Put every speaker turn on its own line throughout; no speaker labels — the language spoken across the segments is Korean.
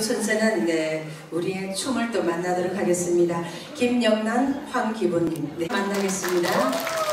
순서는 네, 우리의 춤을 또 만나도록 하겠습니다. 김영란, 황기본님 네, 만나겠습니다.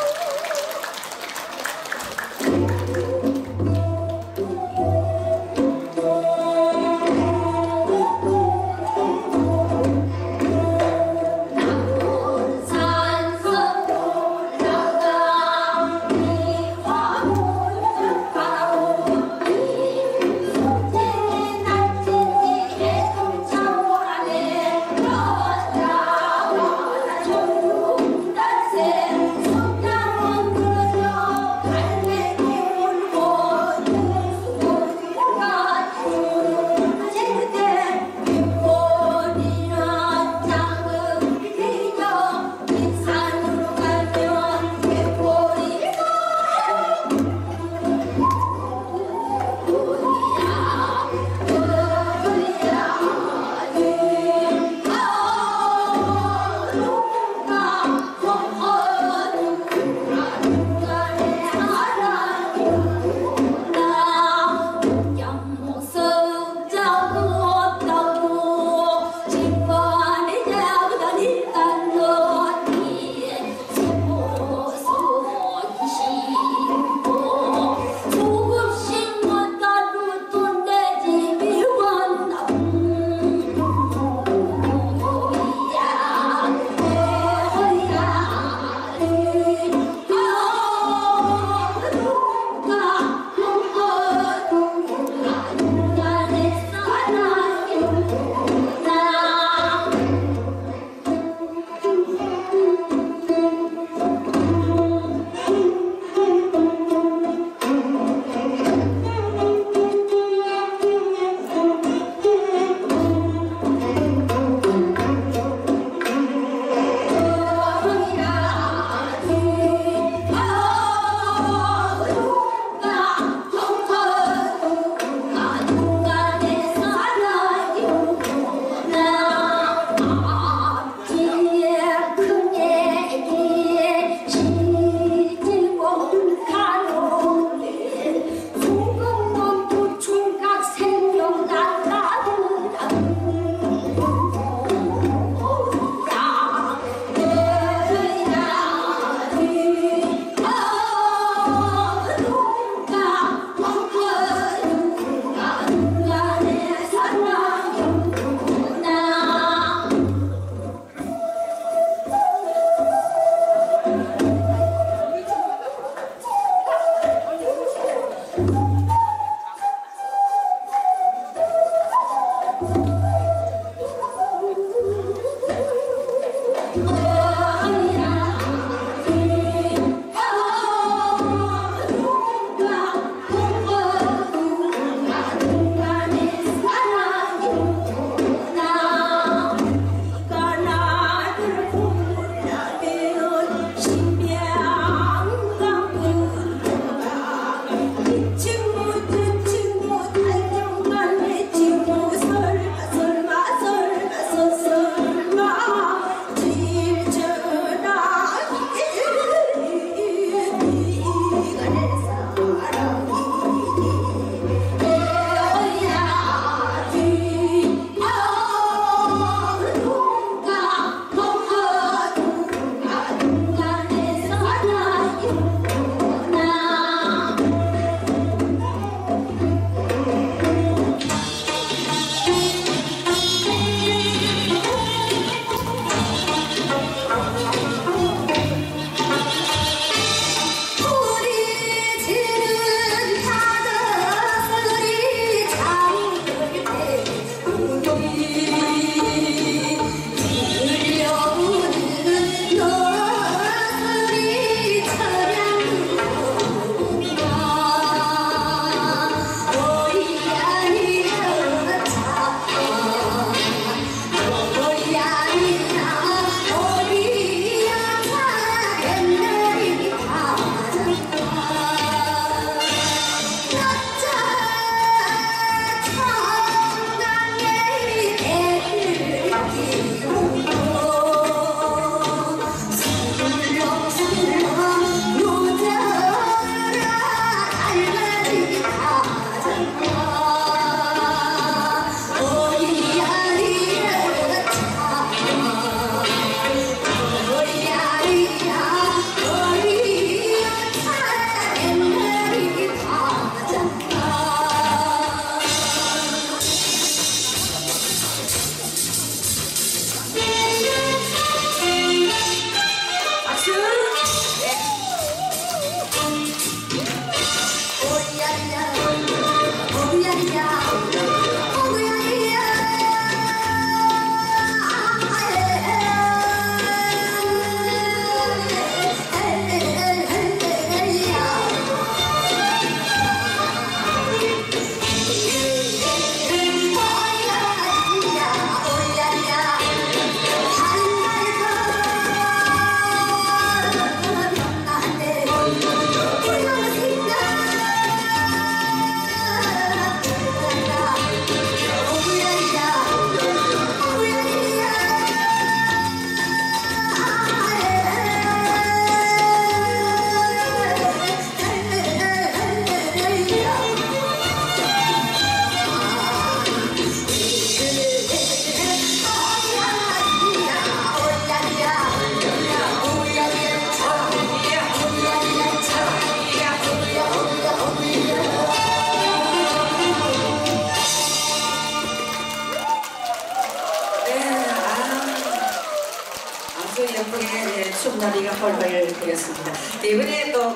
헐헐 거렸습니다. 네, 이번에 또